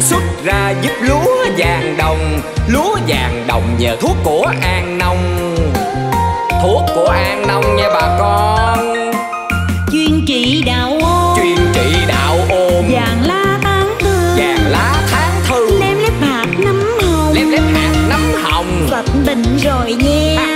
xuất ra giúp lúa vàng đồng. Lúa vàng đồng nhờ thuốc của an nông. Thuốc của an nông nha bà con. Chuyên trị đạo ôn. Chuyên trị đạo ôn. Vàng lá tháng thư vàng lá tháng thư lem lép hạt nấm hồng. Lem lép hạt nấm hồng. Phật bệnh rồi nha. À,